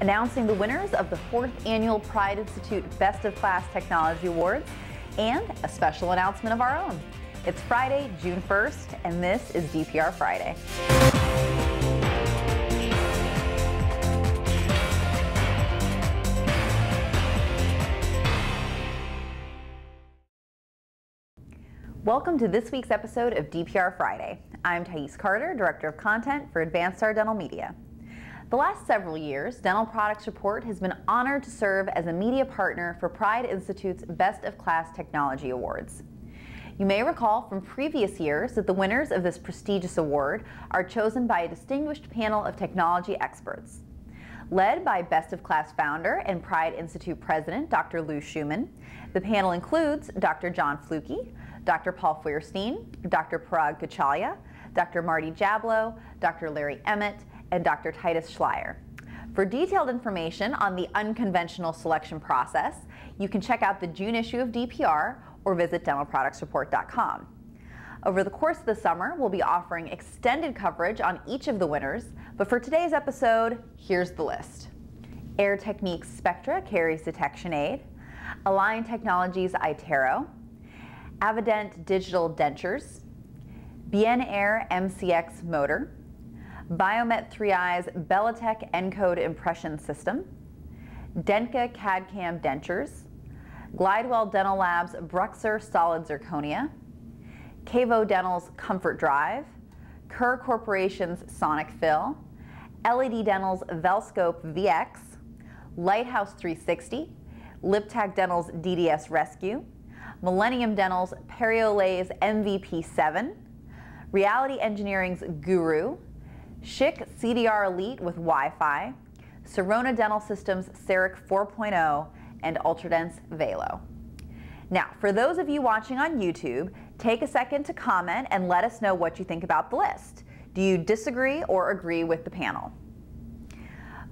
announcing the winners of the fourth annual Pride Institute Best of Class Technology Awards, and a special announcement of our own. It's Friday, June 1st, and this is DPR Friday. Welcome to this week's episode of DPR Friday. I'm Thais Carter, Director of Content for Advanstar Dental Media. The last several years, Dental Products Report has been honored to serve as a media partner for Pride Institute's Best of Class Technology Awards. You may recall from previous years that the winners of this prestigious award are chosen by a distinguished panel of technology experts. Led by Best of Class founder and Pride Institute president Dr. Lou Shuman, the panel includes Dr. John Flucke, Dr. Paul Feuerstein, Dr. Parag Kachalia, Dr. Marty Jablow, Dr. Larry Emmott, and Dr. Titus Schleyer. For detailed information on the unconventional selection process, you can check out the June issue of DPR or visit dentalproductsreport.com. Over the course of the summer, we'll be offering extended coverage on each of the winners, but for today's episode, here's the list. Air Techniques Spectra Caries Detection Aid, Align Technologies iTero, AvaDent Digital Dentures, Bien Air MCX Motor, Biomet 3i's BellaTek Encode Impression System, DENTCA CAD-CAM Dentures, Glidewell Dental Labs BruxZir Solid Zirconia, KaVo Dental's COMFORTdrive, Kerr Corporation's SonicFill, LED Dental's Velscope VX, Lighthouse 360, Liptak Dental's DDS Rescue, Millennium Dental's PerioLase MVP7, Reality Engineering's Guru, Schick CDR Elite with Wi-Fi, Sirona Dental Systems CEREC 4.0, and Ultradent's VALO. Now, for those of you watching on YouTube, take a second to comment and let us know what you think about the list. Do you disagree or agree with the panel?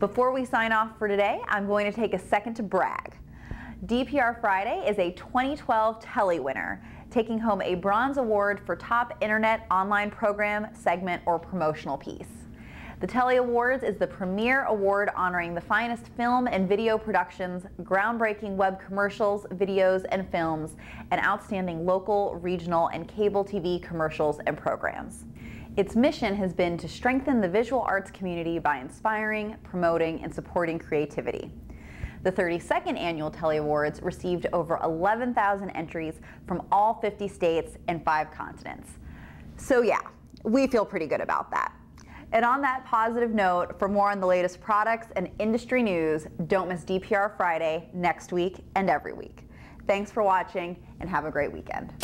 Before we sign off for today, I'm going to take a second to brag. DPR Friday is a 2012 Telly winner, taking home a bronze award for top internet online program, segment, or promotional piece. The Telly Awards is the premier award honoring the finest film and video productions, groundbreaking web commercials, videos, and films, and outstanding local, regional, and cable TV commercials and programs. Its mission has been to strengthen the visual arts community by inspiring, promoting, and supporting creativity. The 32nd annual Telly Awards received over 11,000 entries from all 50 states and five continents. So yeah, we feel pretty good about that. And on that positive note, for more on the latest products and industry news, don't miss DPR Friday next week and every week. Thanks for watching and have a great weekend.